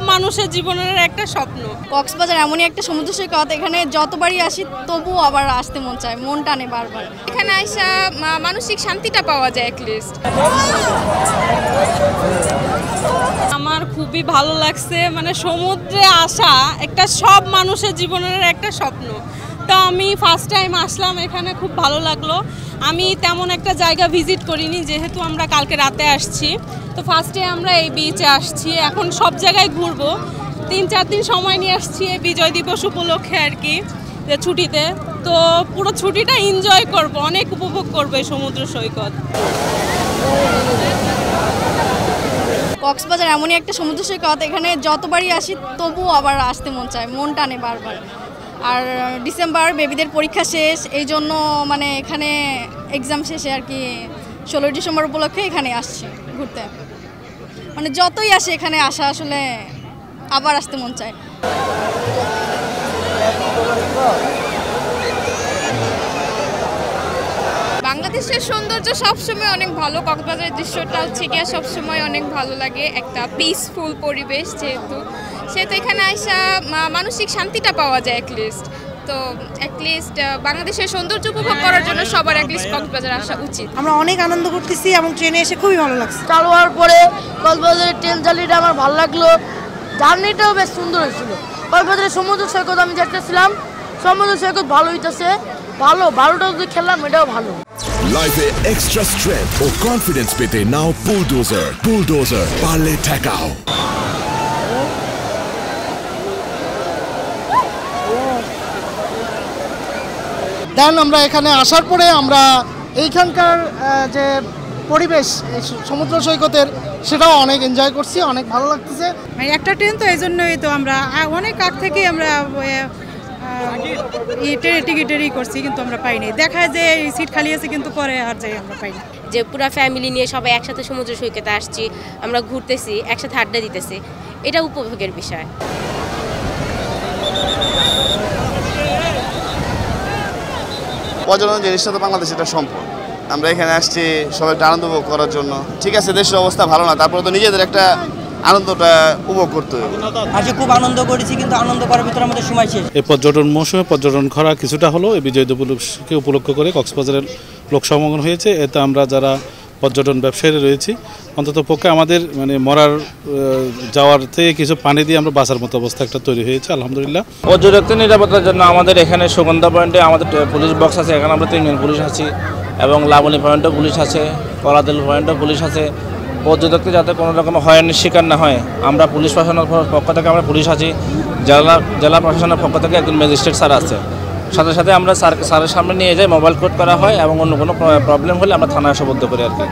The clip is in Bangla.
মানুষের জীবনের একটা স্বপ্ন। কক্সবাজার এমনই একটা সমুদ্র সৈকত এখানে যতবারই আসি তবুও আবার আসতে মন চায় মন টানে বারবার। এখানে আইসা মা- মানসিক শান্তিটা পাওয়া যায় অ্যাটলিস্ট আমার খুবই ভালো লাগছে মানে সমুদ্রে আসা একটা সব মানুষের জীবনের একটা স্বপ্ন। তো আমি ফার্স্ট টাইম আসলাম এখানে, খুব ভালো লাগল। আমি তেমন একটা জায়গা ভিজিট করিনি, যেহেতু আমরা কালকে রাতে আসছি। তো ফার্স্টে আমরা এই বিচে আসছি, এখন সব জায়গায় ঘুরবো। তিন, চার দিন সময় নিয়ে আসছি এই বিজয় দিবস উপলক্ষে আর কি, যে ছুটিতে। তো পুরো ছুটিটা এনজয় করব, অনেক উপভোগ করব এই সমুদ্র সৈকত। কক্সবাজার এমনই একটা সমুদ্র সৈকত, এখানে যতবারই আসি তবুও আবার আসতে মন চায় মন টানে বারবার। আর ডিসেম্বর বেবিদের পরীক্ষা শেষ, এই জন্য মানে এখানে এক্সাম শেষে আর কি ষোলোই ডিসেম্বর উপলক্ষে এখানে আসছি ঘুরতে। মানে যতই আসে এখানে আসা আসলে আবার আসতে মন চায়। বাংলাদেশের সৌন্দর্য সবসময় অনেক ভালো। কক্সবাজারের দৃশ্যটা হচ্ছে গিয়ে সবসময় অনেক ভালো লাগে। একটা পিসফুল পরিবেশ যেহেতু। সেহেতু এখানে আইসা মা- মানসিক শান্তিটা পাওয়া যায় অ্যাটলিস্ট তো অ্যাটলিস্ট বাংলাদেশের সৌন্দর্য উপভোগ করার জন্য সবার অ্যাটলিস্ট কক্সবাজার আসা উচিত। আমরা অনেক আনন্দ করতেছি এবং ট্রেনে এসে খুবই ভালো লাগছে। চালু হওয়ার পরে কক্সবাজারের ট্রেন জার্নিটা আমার ভালো লাগল। জার্নিটাও বেশ সুন্দর হয়েছিল। কক্সবাজারের সমুদ্র সৈকত আমি দেখতেছিলাম। সমুদ্র সৈকত ভালো হইতেছে। ভালো ভালোটা যদি খেললাম এটাও ভালো। লাইফে এক্সট্রা স্ট্রেংথ ও কনফিডেন্স পেতে নাও বুলডোজার বুলডোজার পারলে ঠেকাও দেন আমরা এখানে আসার পরে আমরা এইখানকার যে পরিবেশ সমুদ্র সৈকতের সেটাও অনেক এনজয় করছি অনেক ভালো লাগতেছে। একটা ট্রেন তো এই জন্যই তো আমরা অনেক আগ থেকেই আমরা ট্রেনের টিকিটেরই করছি কিন্তু আমরা পাইনি। দেখায় যে সিট খালি আছে কিন্তু পরে আর যাই আমরা পাইনি। যে পুরো ফ্যামিলি নিয়ে সবাই একসাথে সমুদ্র সৈকতে আসছি আমরা ঘুরতেছি একসাথে আড্ডা দিতেছি এটা উপভোগের বিষয়। পর্যটন জিনিসটা তো বাংলাদেশ এটা সম্পদ আমরা এখানে আসছি সবাই একটা আনন্দ উপভোগ করার জন্য। ঠিক আছে দেশের অবস্থা ভালো না তারপরে তো নিজেদের একটা আনন্দটা উপভোগ করতে হবে। আজকে খুব আনন্দ করেছি কিন্তু আনন্দ করার ভিতরে আমাদের সময় শেষ। এই পর্যটন মৌসুমে পর্যটন খরা কিছুটা হলো এই বিজয় দিবসকে উপলক্ষ করে কক্সবাজারের লোক সমাগম হয়েছে। এতে আমরা যারা পর্যটন ব্যবসায়ী রয়েছি অন্তত পক্ষে আমাদের মানে মরার যাওয়ার থেকে কিছু পানি দিয়ে আমরা বাঁচার মতো অবস্থা একটা তৈরি হয়েছে আলহামদুলিল্লাহ। পর্যটকদের নিরাপত্তার জন্য আমাদের এখানে সুগন্ধা পয়েন্টে আমাদের পুলিশ বক্স আছে এখানে আমরা তিনজন পুলিশ আছি এবং লাবণী পয়েন্টও পুলিশ আছে কলাদেল পয়েন্টও পুলিশ আছে। পর্যটকদের যাতে কোনো রকম হয়রানির শিকার না হয়। আমরা পুলিশ প্রশাসনের পক্ষ থেকে আমরা পুলিশ আছি। জেলা জেলা প্রশাসনের পক্ষ থেকে একজন ম্যাজিস্ট্রেট স্যার আছে। সাথে সাথে আমরা স্যার স্যারের সামনে নিয়ে যাই, মোবাইল কোড করা হয় এবং অন্য কোনো প্রবলেম হলে আমরা থানায় আসবদ্ধ করি আর কি।